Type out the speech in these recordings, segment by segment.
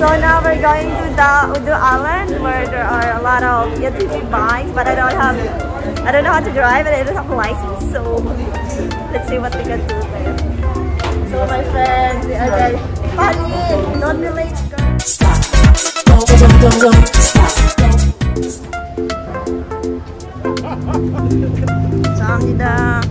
So now we're going to the Udo Island where there are a lot of ATV bikes, but I don't have, I don't know how to drive and I don't have a license. So let's see what we can do there. So my friends, they are very funny, not really. Stop. Go, go, go, go. Stop. Go. 감사합니다.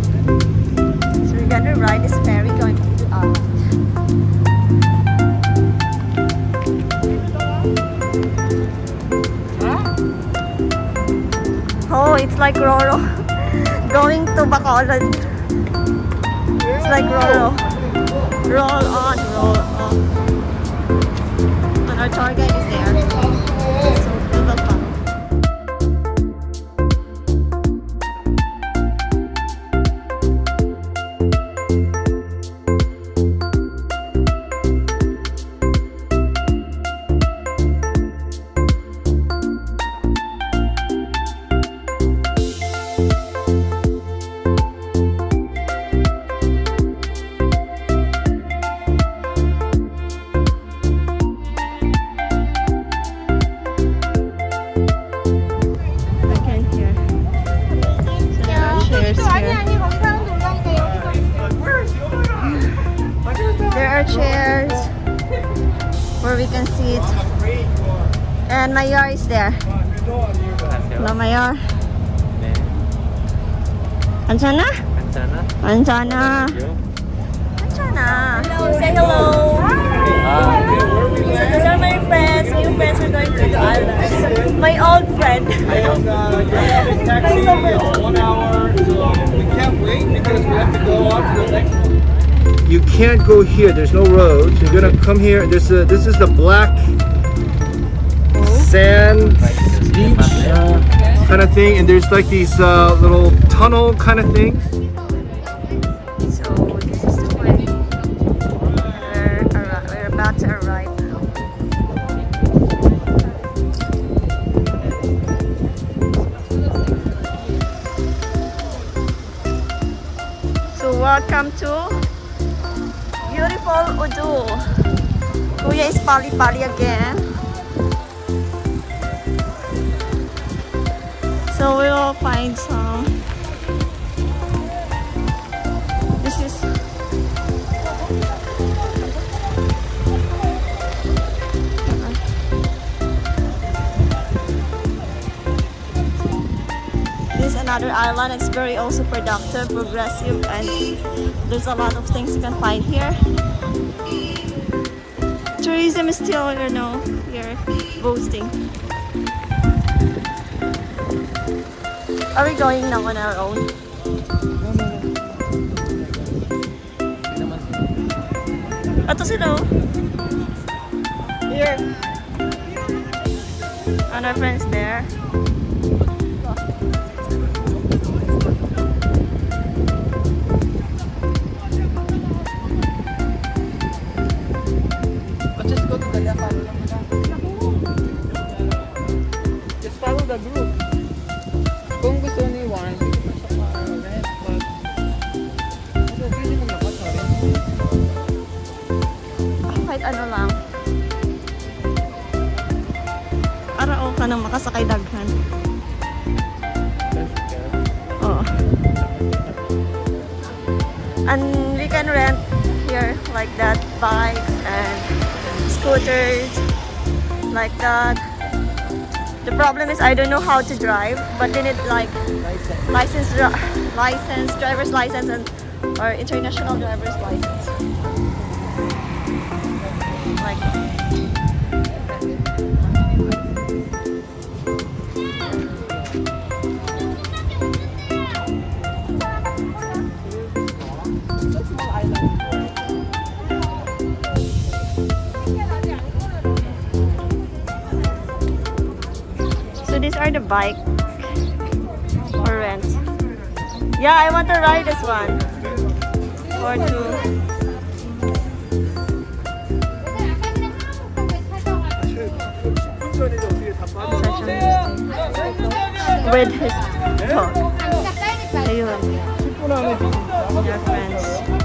Like Roro. Going to Bacolod. It's like Roro. Roll on, roll on. And our tour And Mayor is there. Hello, Mayor. Anjana? Sana. Anjana. Anjana. Hello, say hello. So these are my friends, new friends we're going to the island. My old friend. I was uh, driving taxi one hour, so we can't wait because we have to go on to the next one. You can't go here. There's no roads. You're gonna come here. There's a. This is the black beach kind of thing, and there's like these uh, little tunnel kind of things. So we're, about to arrive now. So welcome to beautiful Udo. Kuya is pali-pali again. So we will find some this is this is another island. It's very also productive, progressive, and there's a lot of things you can find here. Tourism is still, you know, here boasting. Are we going now on our own? Ito sila. Here. And our friends there. Kahit ano lang. Para o ka nang makasakay daghan. Oo. And we can rent here like that bikes and scooters like that. The problem is I don't know how to drive, but they need like license, dri- license, driver's license, and or international driver's license. Are the bike or rent. Yeah, I want to ride this one. Or two. Such a With his dog. Ayun. Your friends.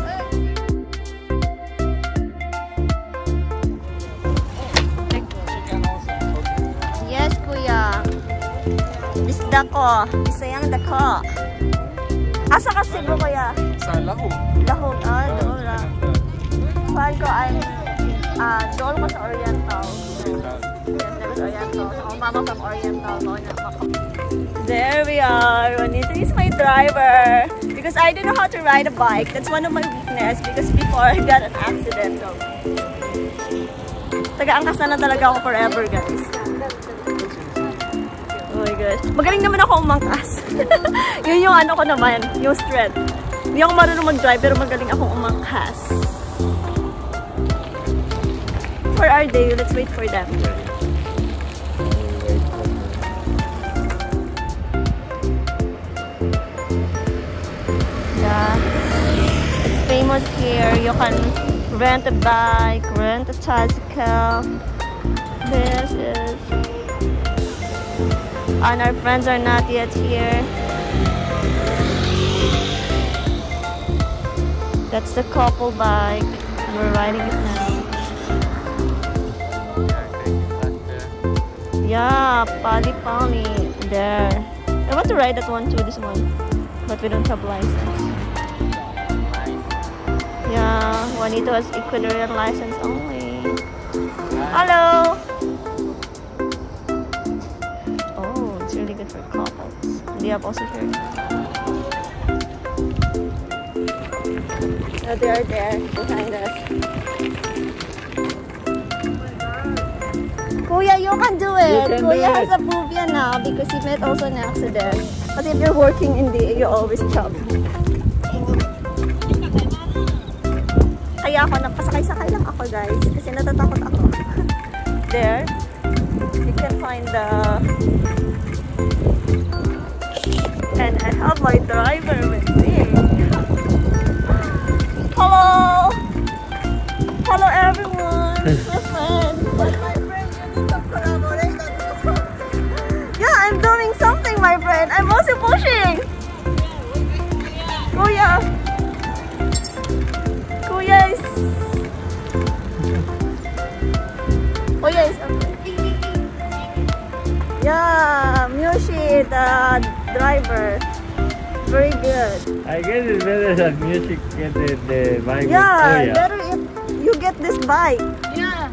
Dako. Isayang dako. Asa ka Cebu kuya? Sa Lahog. Lahog. Ah, doon lang. Kuhan ko, I'm, ah, doon ko sa Oriental. Yes, there Oriental. So, ang mama from Oriental. Mo na There we are. Juanito is my driver. Because I don't know how to ride a bike. That's one of my weakness. Because before I got an accident. So, taga-angkas na lang talaga ako forever, guys. Gosh. Magaling naman ako umangkas. Yun yung ano ko naman, yung strength. Hindi ako marunong mag-drive, pero magaling akong umangkas. Where are they? Let's wait for them. Yeah. It's famous here. You can rent a bike, rent a tricycle. This is... And our friends are not yet here. That's the couple bike. We're riding it now. Yeah, Pali Pali. There. I want to ride that one too, this one. But we don't have license. Yeah, Juanito has Ecuadorian license only. Hello! For couples. They have also here. Oh, they are there behind us. Kuya, you can do it. can do Kuya it. has a phobia now because he met also an accident. But if you're working in the, you always jump. Kaya ako, napasakay-sakay lang ako guys. Kasi natatakot ako. There, you can find the... I have my driver with me. Hello! Hello everyone! My friend! But my friend, you need to collaborate on Yeah, I'm doing something, my friend. I'm also pushing. Kuya. Kuya is. Kuya is. Yeah, Mushi, the driver. Very good. I guess it's better than music get the, the vibe Yeah, with better if you get this bike. Yeah.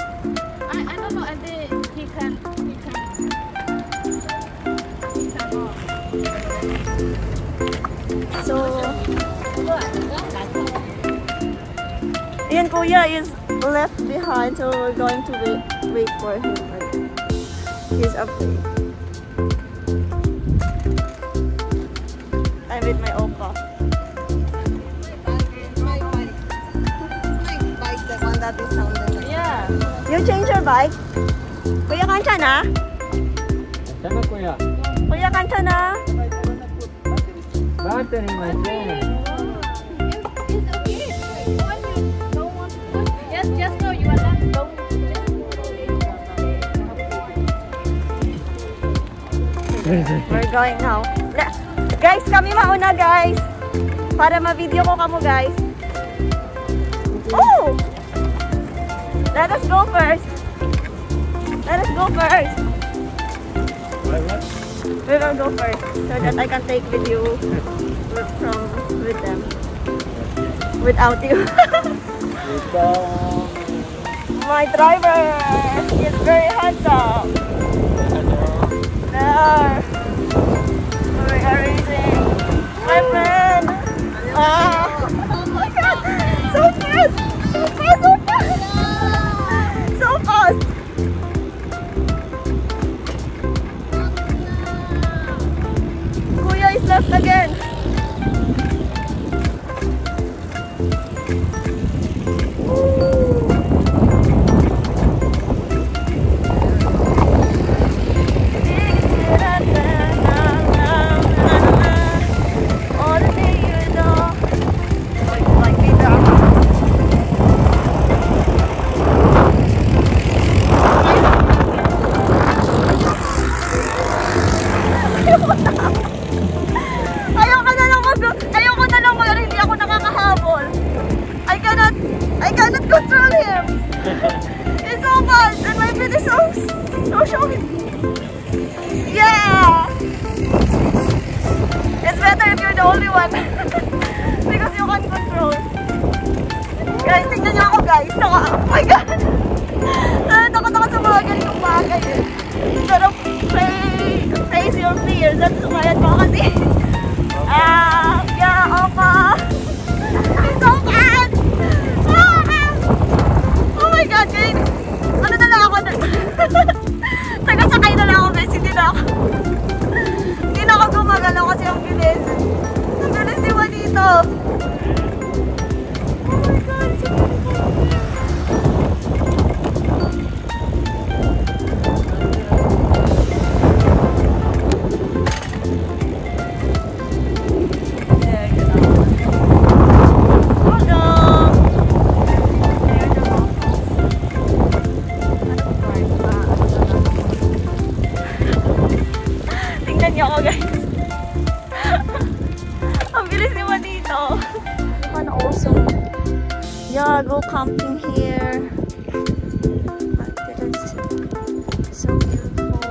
I, I don't know. I think he can. He can. He can walk. So, Ian Kuya is left behind, so we're going to wait, wait for him. He's up there. I'm with my oppa. Yeah. You change your bike? Kuya, kancha na? Sana kuya. Kuya, kancha na? Battery my friend. It's okay. When you don't want to push, yes, just know you are. Don't. We're going now. Guys, kami mauna guys. Para ma-video ko kamo guys. Oh! Let us go first. Let us go first. We will go first so that I can take with, from with them. Without you. My driver is very handsome. There. Are. My friend. Oh my god. So fast. So fast. So fast. So fast. Kuya is left again. Saka, oh my God. Takot ako sa mga ganitong bagay eh. Pero face, face your fears. At sumayad mo kasi. Ah, yeah, opa. It's so bad. Ah! Oh my God, guys. Ano na lang ako na. Taga-sakay na lang ako guys. Hindi na ako. Yeah, go camping here. But it is so beautiful.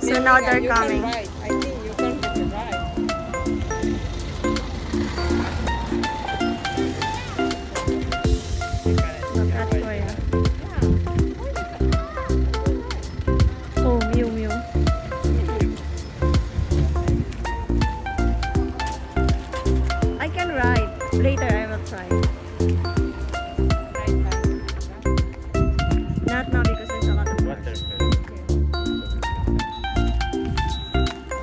So now they're coming. Later I will try. Not now because there's a lot of water.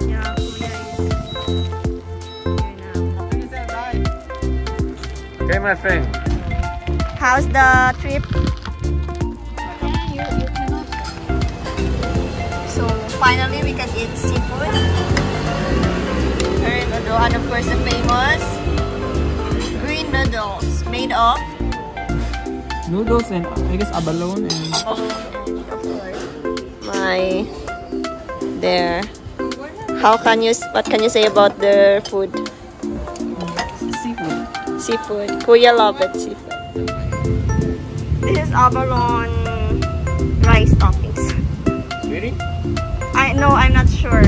Yeah, Kuya is here now. Okay, my friend. How's the trip? So finally we can eat seafood. Noodle and of course the famous green noodles made of Noodles and I guess abalone and of course my there. How can you what can you say about the food? seafood. Seafood. Kuya love it seafood. This is abalone rice toppings. Really? I no, I'm not sure.